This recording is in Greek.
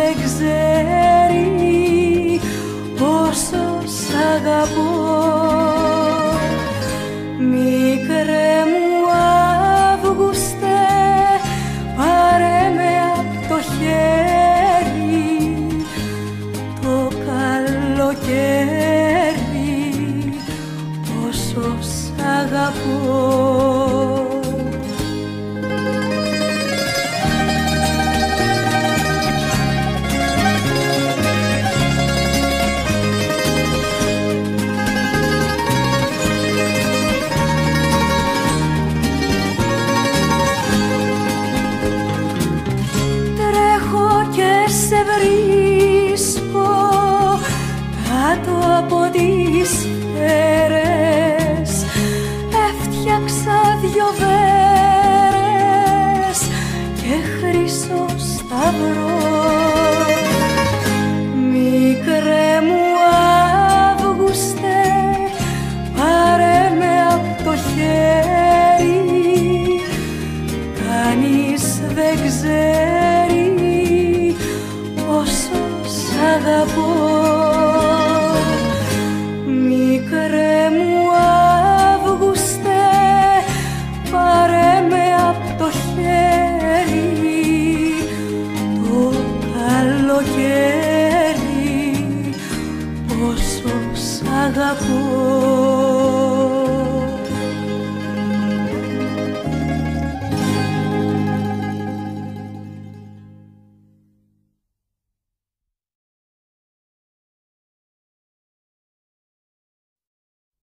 δεν ξέρει πόσο σ' αγαπώ. Μικρέ μου Αύγουστε πάρε με απ' το χέρι το καλοκαίρι. Πόσο σ' αγαπώ. ξέρει όσο σ' αγαπώ. Μικρέ μου Αύγουστε πάρε με απ' το χέρι το καλοκαίρι. Όσο σ' αγαπώ.